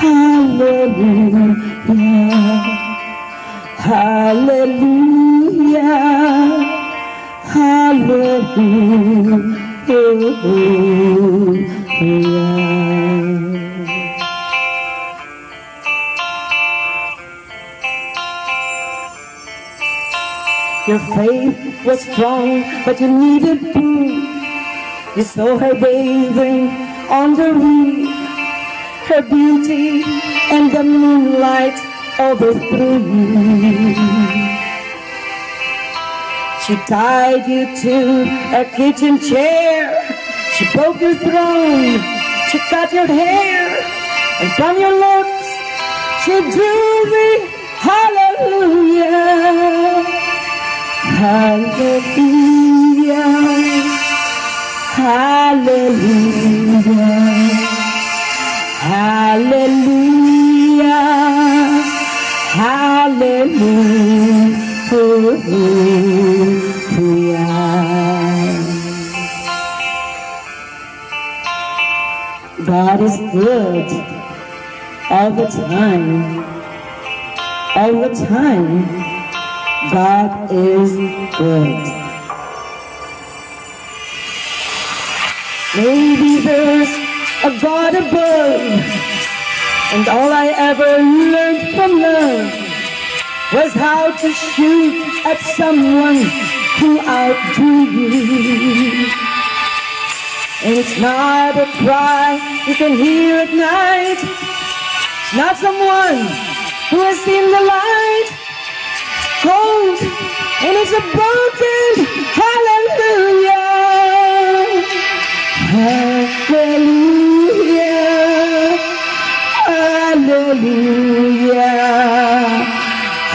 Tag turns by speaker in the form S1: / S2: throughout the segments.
S1: Hallelujah. Hallelujah. Hallelujah. Your faith was strong, but you needed proof. You saw her bathing on the reef, her beauty and the moonlight overthrew you. She tied you to a kitchen chair, she broke your throne, she cut your hair, and from your lips she drew the hallelujah. Hallelujah. Hallelujah. Hallelujah. God is good all the time. All the time. God is good. Maybe there's a God above, and all I ever learned from love was how to shoot at someone who outdrew you. And it's not a cry you can hear at night. It's not someone who has seen the light. Cold and it's a broken hallelujah. Hallelujah. Hallelujah.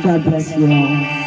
S1: God bless you all.